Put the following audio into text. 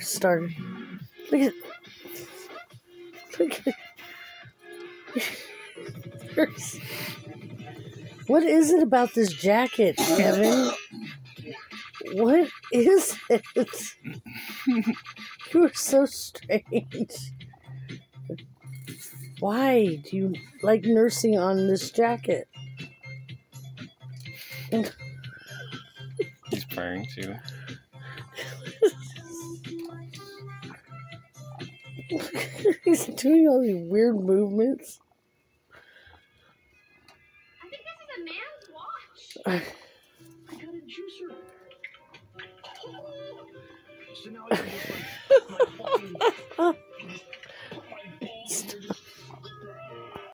started. Look at. Look at. What is it about this jacket, Kevin? What is it? You are so strange. Why do you like nursing on this jacket? He's purring too. He's doing all these weird movements. I think this is a man's watch. I got a juicer. So now I can just like, my fucking, my